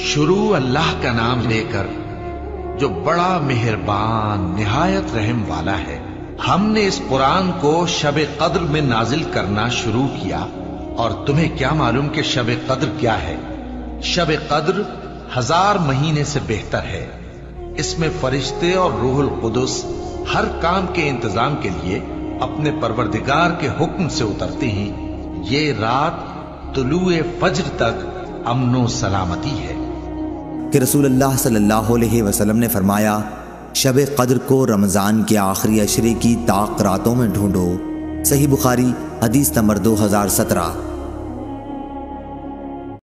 शुरू अल्लाह का नाम लेकर जो बड़ा मेहरबान, निहायत रहम वाला है, हमने इस कुरान को शब कद्र में नाजिल करना शुरू किया। और तुम्हें क्या मालूम कि शब कद्र क्या है? शब कद्र हज़ार महीने से बेहतर है। इसमें फरिश्ते और रूहुल कुदस हर काम के इंतज़ाम के लिए अपने परवरदिगार के हुक्म से उतरते हैं। ये रात तुलुए फज्र तक अमनो सलामती है। कि रसूल अल्लाह सल्लल्लाहु अलैहि वसल्लम ने फरमाया शब कद्र को रमज़ान के आखिरी अशरे की ताक रातों में ढूंढो। सही बुखारी, हदीस नंबर दो हज़ार सत्रह।